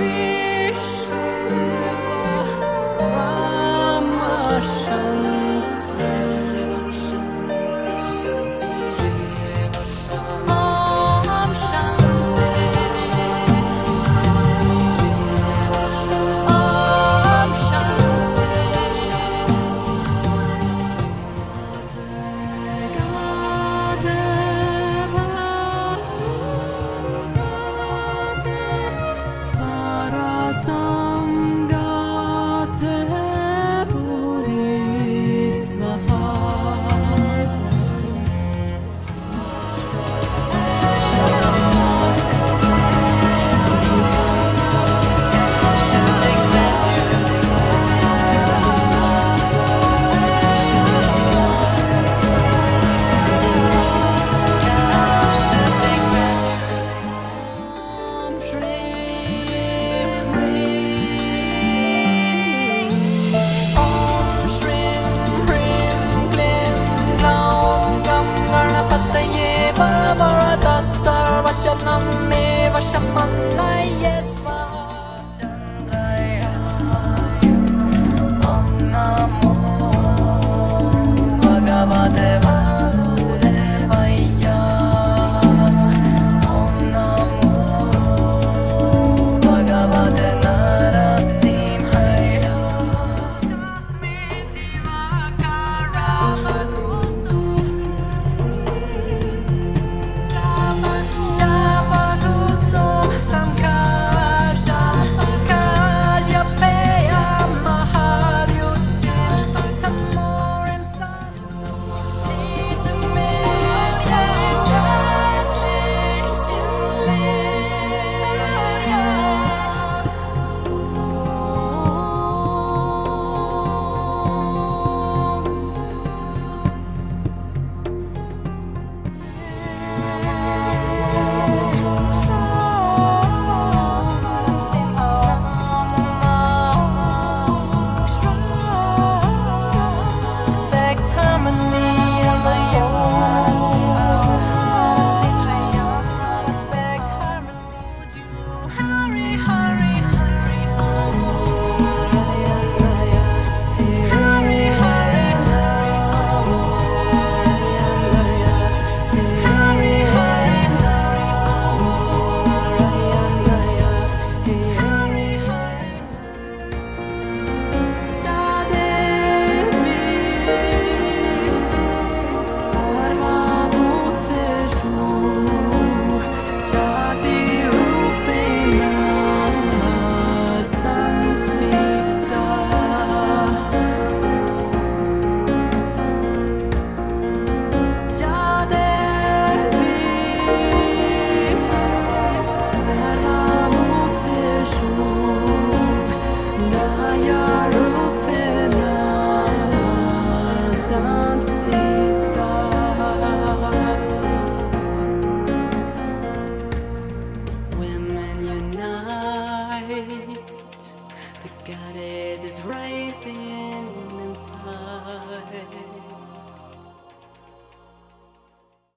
be. shall not make is rising inside.